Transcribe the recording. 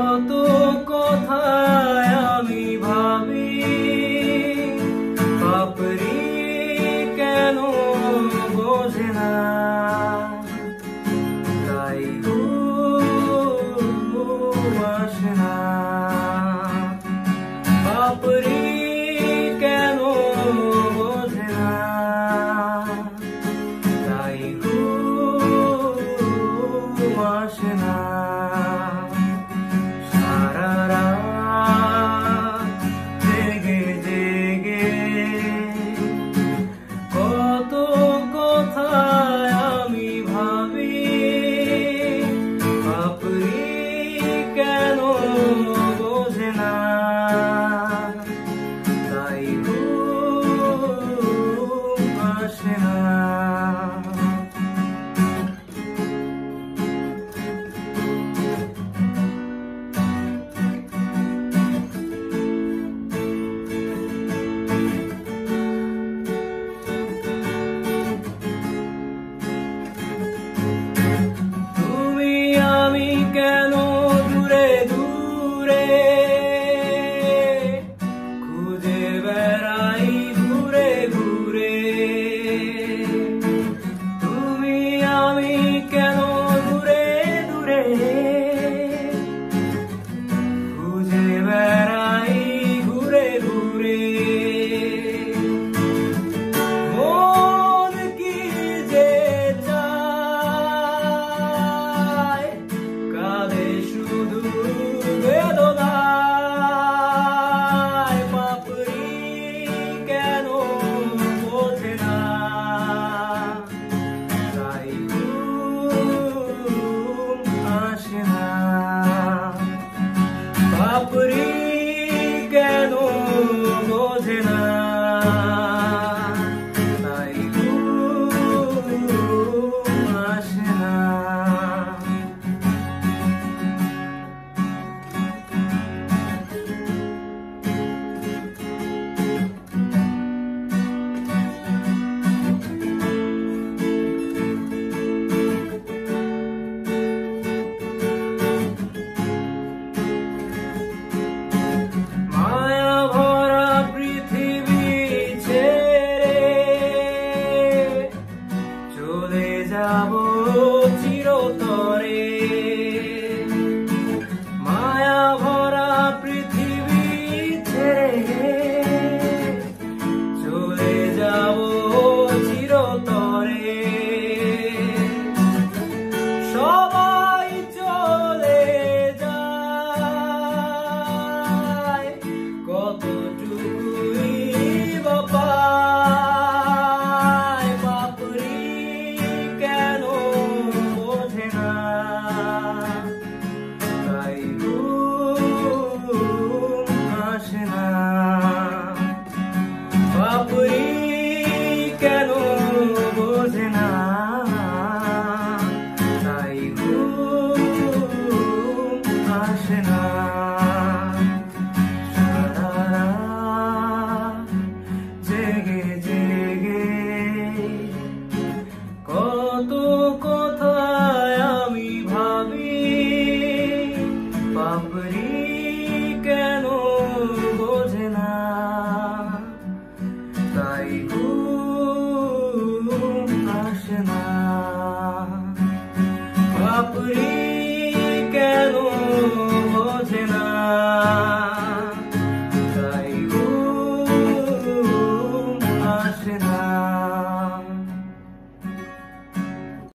কত কথায় আমি ভাবি পাপড়ি কেন বোঝে না? তাই আসে না। বাপরি अपने Paprika. somebody